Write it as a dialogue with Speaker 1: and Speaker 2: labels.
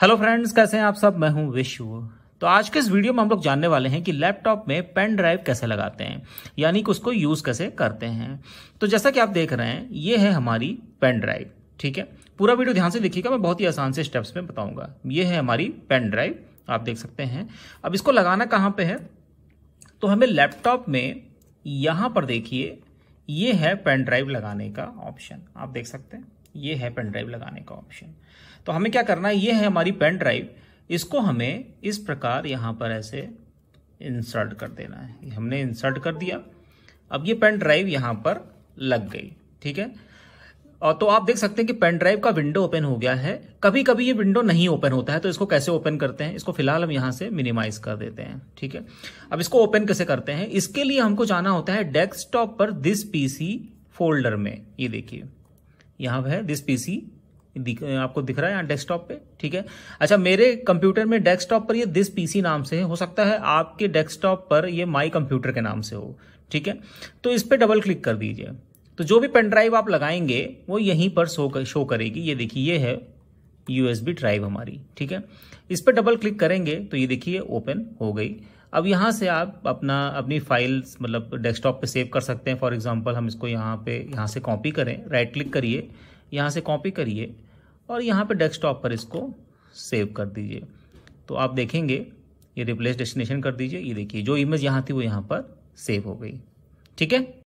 Speaker 1: Hello friends, कैसे हैं आप सब? मैं हूँ विश्व। तो आज के इस वीडियो में हम लोग जानने वाले हैं कि लैपटॉप में पेन ड्राइव कैसे लगाते हैं, यानी कि उसको यूज़ कैसे करते हैं। तो जैसा कि आप देख रहे हैं, ये है हमारी पेन ड्राइव, ठीक है? पूरा वीडियो ध्यान से देखिएगा, मैं बहुत ही आसान से स्टेप्स में बताऊँगा। ये है हमारी पेन ड्राइव, आप देख सकते हैं। अब इसको लगाना कहाँ पर है? तो हमें लैपटॉप में यहाँ पर देखिए, ये है पेन ड्राइव लगाने का ऑप्शन, आप देख सकते हैं। ये है पेन ड्राइव लगाने का ऑप्शन तो हमें क्या करना है? ये है हमारी पेन ड्राइव इसको हमें इस प्रकार यहाँ पर ऐसे इंसर्ट कर देना है. हमने इंसर्ट कर दिया. अब ये पेन ड्राइव यहाँ पर लग गई, ठीक है? और तो आप देख सकते हैं कि पेन ड्राइव का विंडो ओपन हो गया है. कभी कभी ये विंडो नहीं ओपन होता है तो इसको कैसे ओपन करते हैं? इसको फ़िलहाल हम यहाँ से मिनिमाइज कर देते हैं, ठीक है? अब इसको ओपन कैसे करते हैं? इसके लिए हमको जाना होता है डेस्कटॉप पर दिस पीसी फोल्डर में. ये देखिए. यहाँ है दिस पीसी दिख, आपको दिख रहा है यहाँ डेस्कटॉप पे ठीक है? अच्छा मेरे कंप्यूटर में डेस्कटॉप पर ये दिस पीसी नाम से है हो सकता है आपके डेस्कटॉप पर ये माई कंप्यूटर के नाम से हो ठीक है? तो इस पर डबल क्लिक कर दीजिए। तो जो भी पेन ड्राइव आप लगाएँगे वो यहीं पर शो कर, शो करेगी। ये देखिए ये है यूएसबी ड्राइव हमारी ठीक है? इस पर डबल क्लिक करेंगे तो ये देखिए ओपन हो गई। अब यहाँ से आप अपना, अपनी फाइल्स मतलब डेस्कटॉप पे सेव कर सकते हैं। फॉर एग्जांपल हम इसको यहाँ पे, यहाँ से कॉपी करें राइट क्लिक करिए, यहाँ से कॉपी करिए और यहाँ पे डेस्कटॉप पर इसको सेव कर दीजिए। तो आप देखेंगे, ये रिप्लेस डेस्टिनेशन कर दीजिए। ये देखिए, जो इमेज यहाँ थी वो यहाँ पर सेव हो गई। ठीक है?